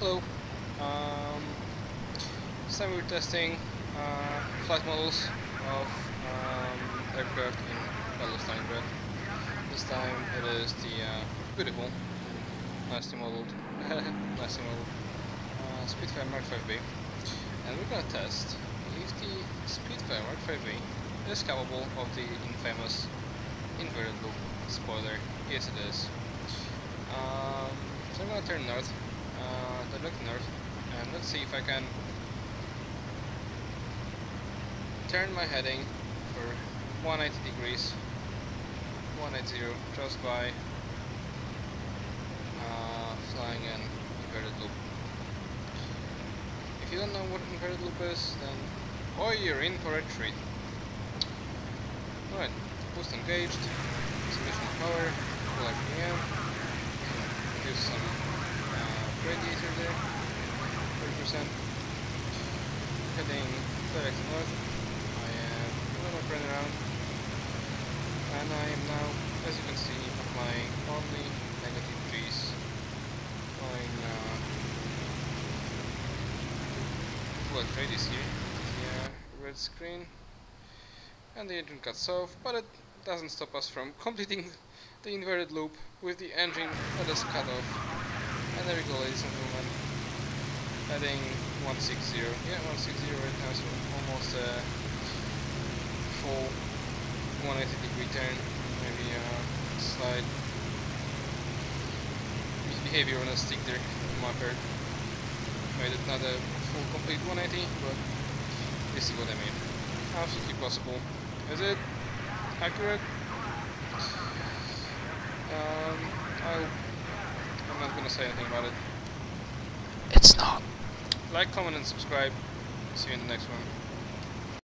Hello. Um, time we're testing uh, flight models of um, aircraft in of This time it is the uh, beautiful, nicely modeled, nicely modeled uh, Spitfire Mark 5B, and we're gonna test if the Spitfire Mark 5B is capable of the infamous inverted loop spoiler. Yes, it is. Um, so I'm gonna turn north uh, direct north and let's see if I can turn my heading for 180 degrees 180 just by uh, flying an inverted loop. If you don't know what inverted loop is then oh you're in for a treat. Alright boost engaged submission power full RPM reduce some there, 30%. Heading direct north, I am a little run around, and I am now, as you can see, applying only negative G's, applying uh, full radius here, the red screen, and the engine cuts off, but it doesn't stop us from completing the inverted loop with the engine that is cut off and there we go ladies and gentlemen. Heading 160. Yeah, 160 right now, so almost a uh, full 180 degree turn. Maybe a uh, slight misbehavior on a stick there on my part. Made it not a full complete 180, but you see what I mean. Absolutely possible. Is it accurate? Um, I'll Gonna say anything about it. It's not. Like, comment and subscribe. See you in the next one.